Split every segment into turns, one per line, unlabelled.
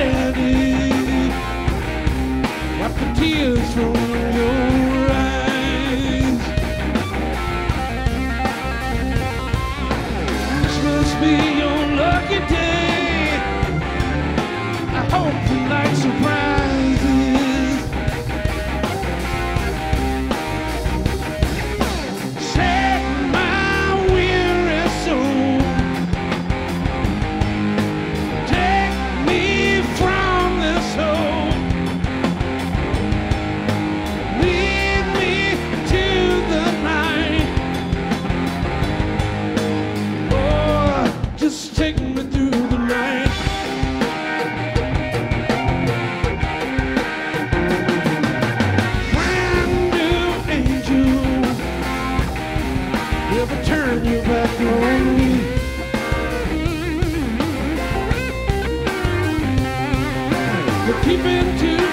daddy, wipe the tears from your But keep into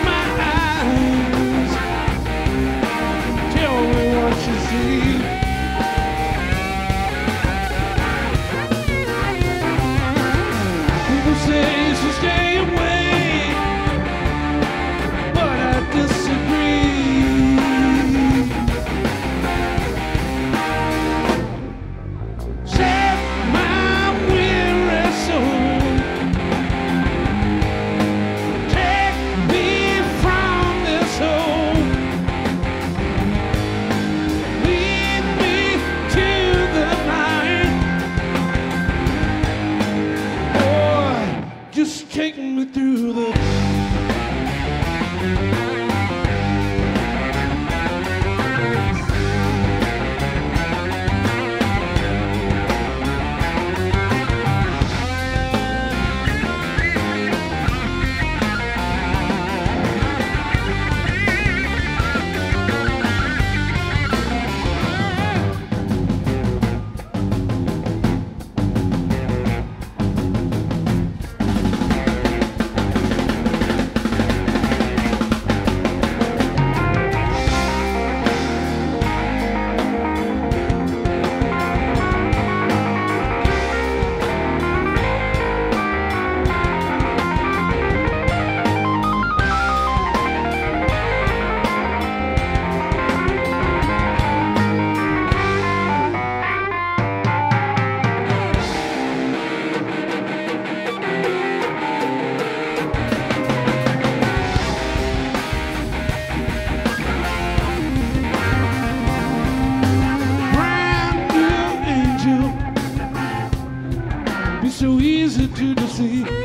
easy